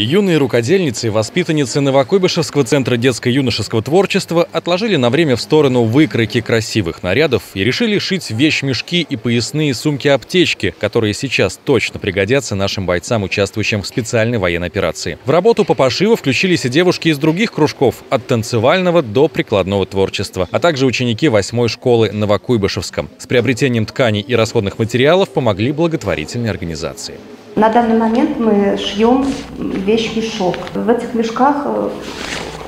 Юные рукодельницы и воспитанницы Новокуйбышевского центра детско-юношеского творчества отложили на время в сторону выкройки красивых нарядов и решили шить вещмешки и поясные сумки-аптечки, которые сейчас точно пригодятся нашим бойцам, участвующим в специальной военной операции. В работу по пошиву включились и девушки из других кружков, от танцевального до прикладного творчества, а также ученики восьмой школы Новокуйбышевском. С приобретением тканей и расходных материалов помогли благотворительные организации. На данный момент мы шьем вещь-мешок. В этих мешках э,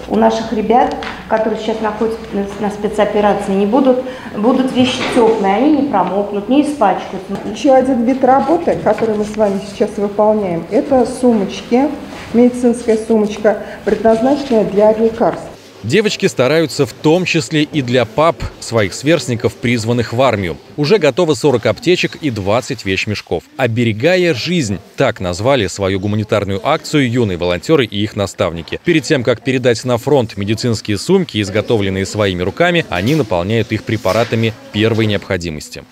у наших ребят, которые сейчас находятся на спецоперации, не будут, будут вещи теплые, они не промокнут, не испачкаются. Еще один вид работы, который мы с вами сейчас выполняем, это сумочки, медицинская сумочка, предназначенная для лекарств. Девочки стараются в том числе и для пап, своих сверстников, призванных в армию. Уже готово 40 аптечек и 20 вещмешков. «Оберегая жизнь» – так назвали свою гуманитарную акцию юные волонтеры и их наставники. Перед тем, как передать на фронт медицинские сумки, изготовленные своими руками, они наполняют их препаратами первой необходимости.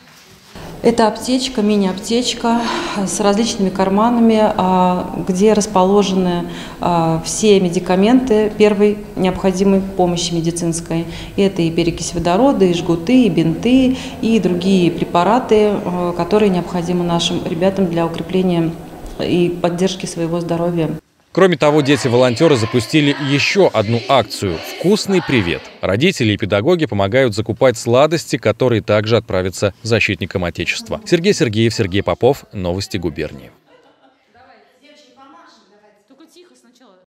Это аптечка, мини-аптечка с различными карманами, а, где расположены а, все медикаменты первой необходимой помощи медицинской. Это и перекись водорода, и жгуты, и бинты, и другие препараты, а, которые необходимы нашим ребятам для укрепления и поддержки своего здоровья. Кроме того, дети-волонтеры запустили еще одну акцию «Вкусный привет». Родители и педагоги помогают закупать сладости, которые также отправятся защитникам Отечества. Сергей Сергеев, Сергей Попов. Новости губернии.